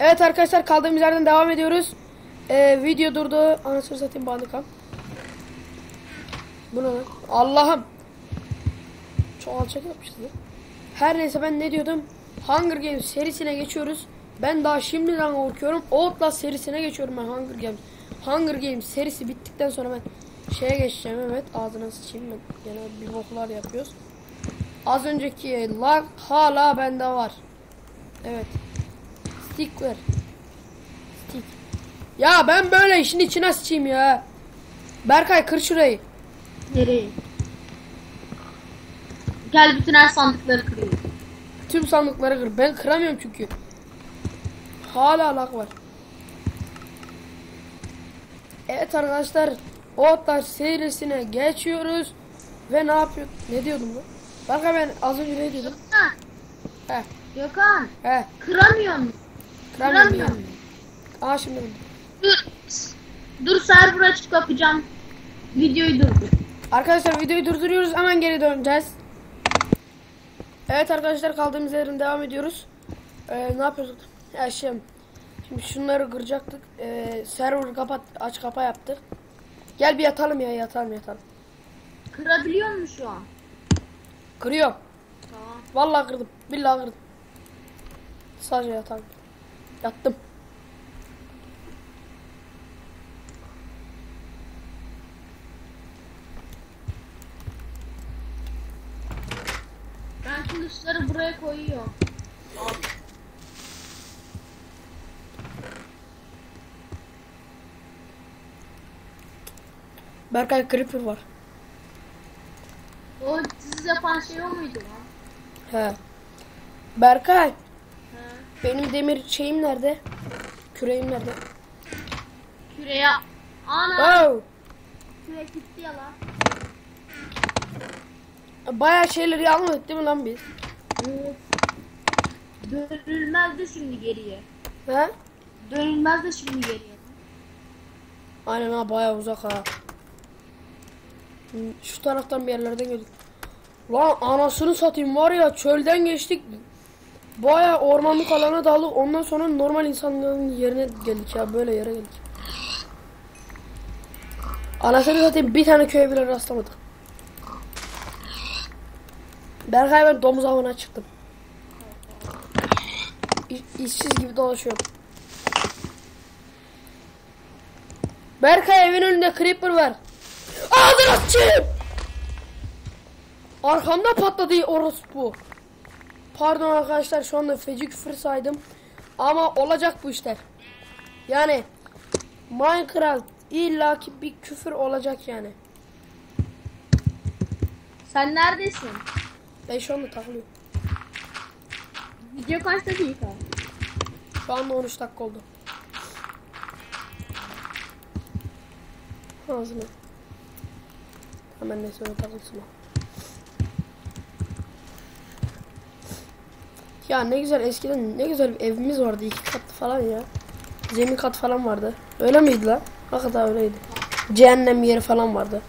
Evet arkadaşlar kaldığımız yerden devam ediyoruz. Ee, video durdu. Anasını satayım bandikam. Bu ne lan? Allah'ım. Çok alçak yapmışız ya. Her neyse ben ne diyordum? Hunger Games serisine geçiyoruz. Ben daha şimdiden korkuyorum. Outlast serisine geçiyorum ben Hunger Games. Hunger Games serisi bittikten sonra ben şeye geçeceğim evet. Ağzına sıçayım ben. Gene bir boklar yapıyoruz. Az önceki lag hala bende var. Evet. Stick ver. Stick. Ya ben böyle işin içine sıçayım ya. Berkay kır şurayı. Nereye? Gel bütün her sandıkları kırayım. Tüm sandıkları kır. Ben kıramıyorum çünkü. Hala lag var. Evet arkadaşlar. Outlast serisine geçiyoruz. Ve ne yapıyor? Ne diyordum ben? Berkay ben az önce ne diyordum? Ha, He. Gökhan He. kıramıyor musun? Kıramıyorum Ya. musun? Aa şimdi. Dur. Dur server açıp yapacağım. Videoyu durdur. Arkadaşlar videoyu durduruyoruz. Hemen geri döneceğiz. Evet arkadaşlar kaldığımız yerden devam ediyoruz. Ee, ne yapıyorduk? Ya şey, şimdi şunları kıracaktık. Ee, server kapat aç kapa yaptık. Gel bir yatalım ya yatalım yatalım. Kırabiliyor musun şu an? Kırıyorum. Tamam. Vallahi kırdım. Billahi kırdım. Sadece yatalım. Yattım. Ben kılıçları buraya koyuyorum. Berkay creeper var. O siz yapan şey o muydu lan? He. Berkay. Benim demir şeyim nerede? Küreğim nerede? Küreye... Ana! Wow. Küre gitti ya lan. Bayağı şeyleri almadık değil mi lan biz? Evet. Dönülmez de şimdi geriye. He? Dönülmez de şimdi geriye. Aynen ha bayağı uzak ha. Şu taraftan bir yerlerden geldik. Lan anasını satayım var ya çölden geçtik. Bayağı ormanlık alana daldık. Ondan sonra normal insanların yerine geldik ya böyle yere geldik. Anasını satayım bir tane köye bile rastlamadık. Berkay ben domuz avına çıktım. İş, işsiz gibi dolaşıyorum. Berkay evin önünde creeper var. Ağzına sıçayım. Arkamda patladı orospu. Pardon arkadaşlar şu anda feci küfür saydım. Ama olacak bu işler. Yani Minecraft illaki bir küfür olacak yani. Sen neredesin? Ben şu anda takılıyorum. Video kaç dakika? Şu anda 13 dakika oldu. Ağzına. Hemen neyse takılsın o. Ya ne güzel eskiden ne güzel bir evimiz vardı iki katlı falan ya. Zemin kat falan vardı. Öyle miydi lan? Hakikaten öyleydi. Cehennem yeri falan vardı.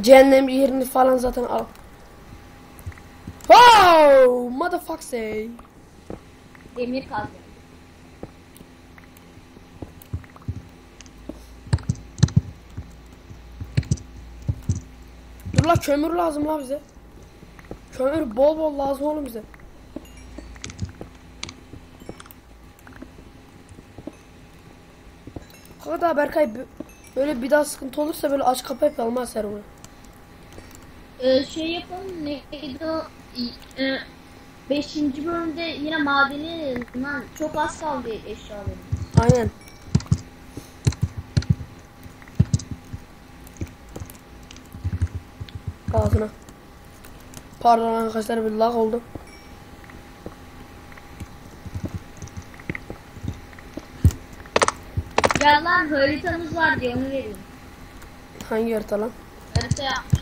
Cehennem yerini falan zaten al. Wow! Motherfucker say. Demir kazdı. Dur la kömür lazım la bize. Kömür bol bol lazım oğlum bize. Hatta Berkay bö- böyle bir daha sıkıntı olursa böyle aç kapa yapalım ha server'ı. Ee, şey yapalım neydi o? Ee, beşinci bölümde yine madeni lan çok az kaldı eşyalarım. Aynen. Ağzına. Pardon arkadaşlar bir lag oldu. Gel lan haritamız var diye onu vereyim. Hangi harita lan? Harita yapmış.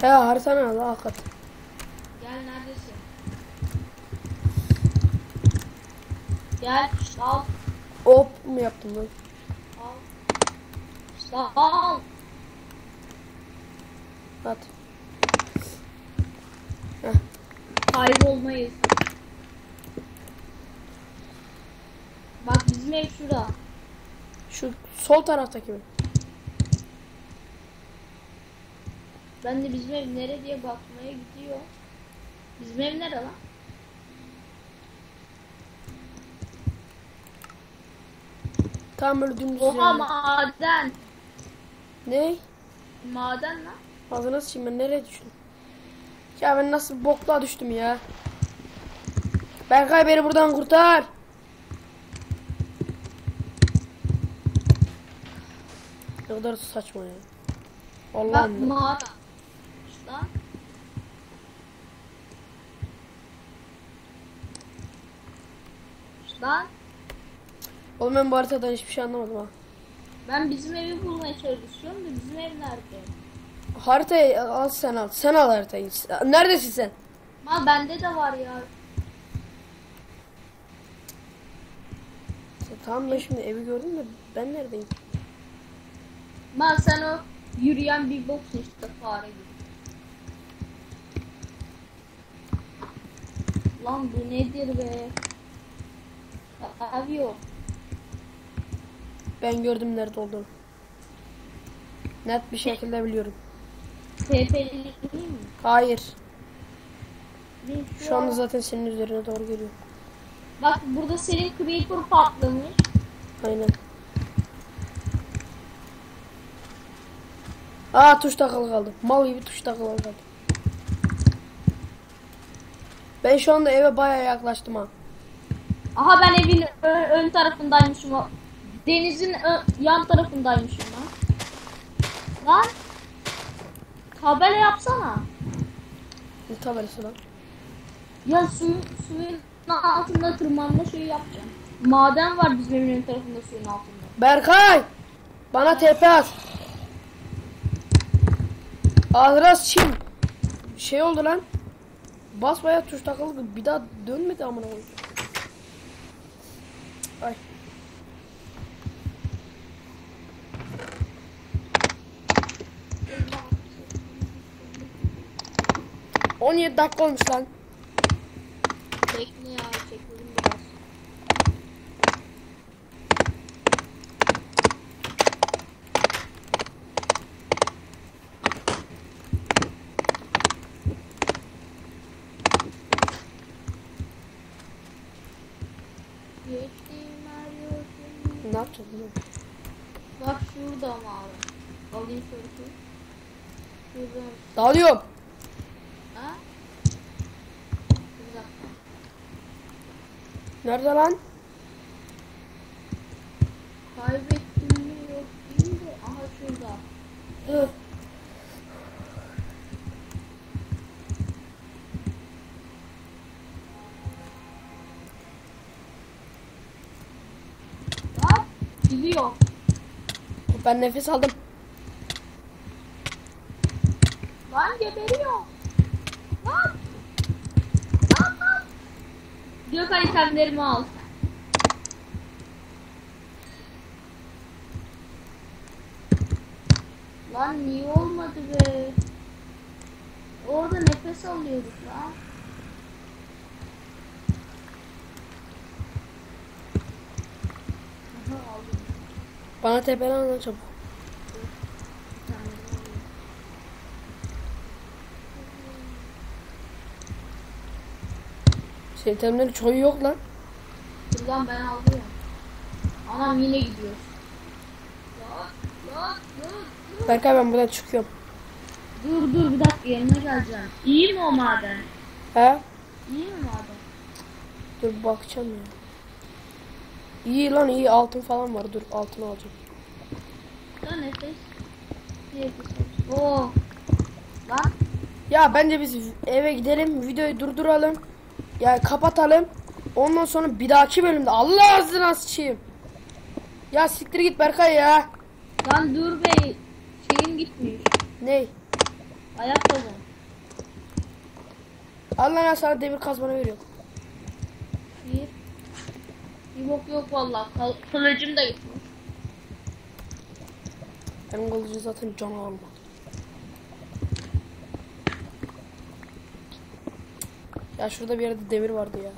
He harita ne la hakikaten. Gel neredesin? Gel al Hop mu yaptım lan? al. Al. At. Kaybolmayız. Bizim ev şurada. Şu sol taraftaki mi? Ben de bizim ev nere diye bakmaya gidiyor. Bizim ev nere lan? Tam dümdüz Oha yani. maden. Ne? Maden lan. Ağzına sıçayım ben nereye düştüm? Ya ben nasıl bokluğa düştüm ya? Berkay beni buradan kurtar. Ne kadar saçma ya. Bak Allah'ım. ya. maden. Lan. Lan. Oğlum ben bu haritadan hiçbir şey anlamadım ha. Ben bizim evi bulmaya çalışıyorum da bizim ev nerede? Haritayı al sen al. Sen al haritayı. Neredesin sen? Ma bende de var ya. Tamam ben şimdi evi gördüm de ben neredeyim? Ma sen o yürüyen bir boksun işte fare gibi. Lan bu nedir be? Abi yok. Ben gördüm nerede olduğunu. Net bir şekilde biliyorum. TP'li mi? Hayır. Şu anda zaten senin üzerine doğru geliyor. Bak burada senin creeper patlamış. Aynen. Aa tuş takılı kaldı. Mal gibi tuş takılı kaldı. Ben şu anda eve bayağı yaklaştım ha. Aha ben evin ön, ön tarafındaymışım. o. Denizin yan tarafındaymışım lan. Lan. Tabela yapsana. Ne tabelası lan? Ya suyun, suyun altında tırmanma şeyi yapacağım. Maden var bizim evin ön tarafında suyun altında. Berkay! Bana TP at. Ağzına sıçayım. Şey oldu lan. Bas bayağı tuş takılı. Bir daha dönmedi amına koyayım. Ay. On yedi dakika olmuş lan. Bekle ya çekelim Ne yapacağız bunu? Bak şurada mavi. Alayım şöyle. Şurada. Dağılıyorum. Ha? Nerede lan? Kaybettim mi yok değil de aha şurada. Dur. Gidiyor. Ben nefes aldım. Lan geberiyor. Lan. Lan lan. Ki itemlerimi al. Lan niye olmadı be? Orada nefes alıyorduk lan. Bana TP lan çabuk. Senin terimlerin çoğu yok lan. Dur lan ben aldım. Anam yine gidiyor. Berkay ben buradan çıkıyorum. Dur dur bir dakika yanına geleceğim. İyi mi o maden? He? İyi mi maden? Dur bakacağım ya. İyi lan iyi altın falan var. Dur altın alacağım. Da nefes. Nefes. Oo. Lan. Ya bence biz eve gidelim. Videoyu durduralım. Ya kapatalım. Ondan sonra bir dahaki bölümde Allah ağzına sıçayım. Ya siktir git Berkay ya. Lan dur be. Şeyim gitmiş. Ney? Ayakkabım. Allah sana demir kazmanı veriyor. Bok yok valla. Kal- Kılıcım da gitmiş. Benim kılıcı zaten canı almadı. Ya şurada bir yerde demir vardı ya.